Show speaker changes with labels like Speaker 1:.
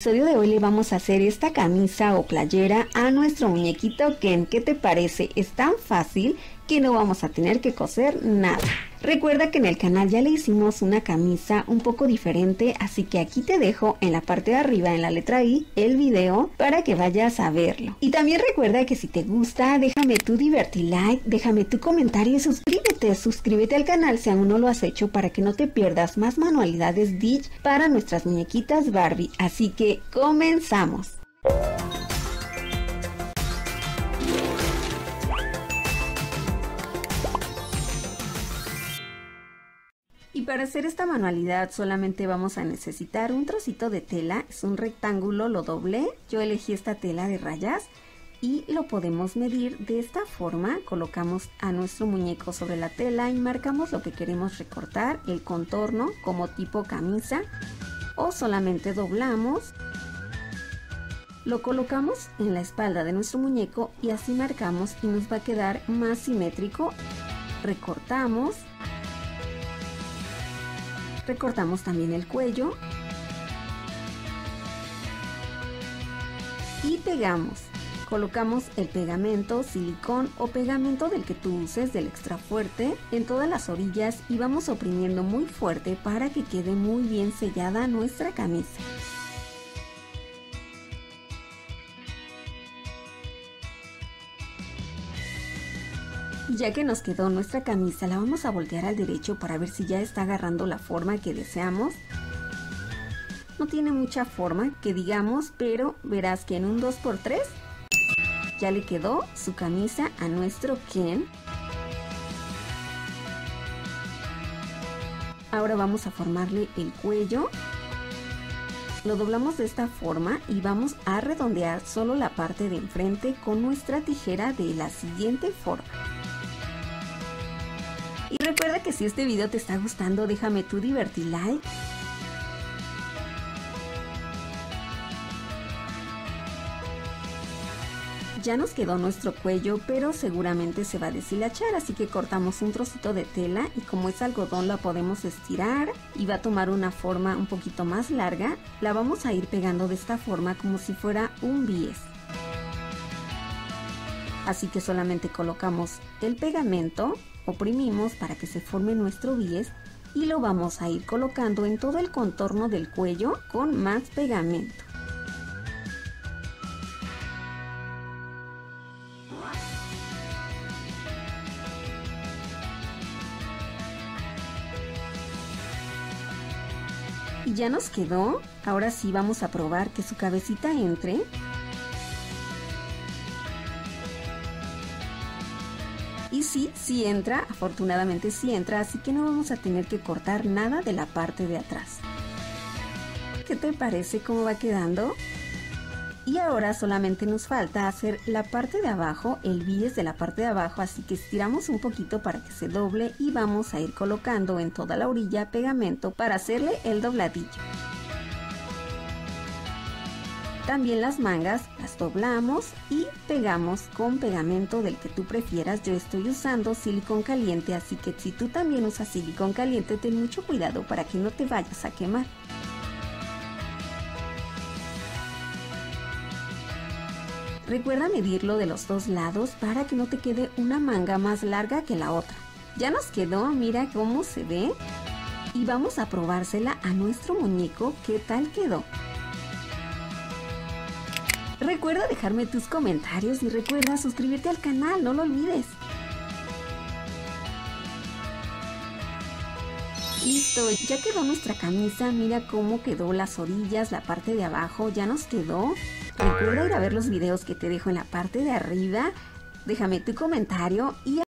Speaker 1: Episodio de hoy le vamos a hacer esta camisa o playera a nuestro muñequito Ken. ¿Qué te parece? Es tan fácil que no vamos a tener que coser nada. Recuerda que en el canal ya le hicimos una camisa un poco diferente, así que aquí te dejo en la parte de arriba, en la letra I, el video para que vayas a verlo. Y también recuerda que si te gusta, déjame tu divertir like, déjame tu comentario y suscríbete. Suscríbete al canal si aún no lo has hecho para que no te pierdas más manualidades Ditch para nuestras muñequitas Barbie. Así que comenzamos. Para hacer esta manualidad solamente vamos a necesitar un trocito de tela, es un rectángulo, lo doblé, yo elegí esta tela de rayas y lo podemos medir de esta forma, colocamos a nuestro muñeco sobre la tela y marcamos lo que queremos recortar, el contorno como tipo camisa o solamente doblamos, lo colocamos en la espalda de nuestro muñeco y así marcamos y nos va a quedar más simétrico, recortamos Recortamos también el cuello. Y pegamos. Colocamos el pegamento, silicón o pegamento del que tú uses, del extra fuerte, en todas las orillas y vamos oprimiendo muy fuerte para que quede muy bien sellada nuestra camisa. Ya que nos quedó nuestra camisa, la vamos a voltear al derecho para ver si ya está agarrando la forma que deseamos. No tiene mucha forma, que digamos, pero verás que en un 2x3 ya le quedó su camisa a nuestro Ken. Ahora vamos a formarle el cuello. Lo doblamos de esta forma y vamos a redondear solo la parte de enfrente con nuestra tijera de la siguiente forma. Y recuerda que si este video te está gustando, déjame tu divertir like. Ya nos quedó nuestro cuello, pero seguramente se va a deshilachar, así que cortamos un trocito de tela y como es algodón la podemos estirar y va a tomar una forma un poquito más larga. La vamos a ir pegando de esta forma como si fuera un bies. Así que solamente colocamos el pegamento oprimimos para que se forme nuestro bies y lo vamos a ir colocando en todo el contorno del cuello con más pegamento. Y ya nos quedó, ahora sí vamos a probar que su cabecita entre Y sí, sí entra, afortunadamente sí entra, así que no vamos a tener que cortar nada de la parte de atrás. ¿Qué te parece cómo va quedando? Y ahora solamente nos falta hacer la parte de abajo, el bies de la parte de abajo, así que estiramos un poquito para que se doble y vamos a ir colocando en toda la orilla pegamento para hacerle el dobladillo. También las mangas las doblamos y pegamos con pegamento del que tú prefieras. Yo estoy usando silicón caliente, así que si tú también usas silicón caliente, ten mucho cuidado para que no te vayas a quemar. Recuerda medirlo de los dos lados para que no te quede una manga más larga que la otra. Ya nos quedó, mira cómo se ve. Y vamos a probársela a nuestro muñeco, ¿qué tal quedó? Recuerda dejarme tus comentarios y recuerda suscribirte al canal, no lo olvides. Listo, ya quedó nuestra camisa, mira cómo quedó las orillas, la parte de abajo, ya nos quedó. Recuerda ir a ver los videos que te dejo en la parte de arriba, déjame tu comentario y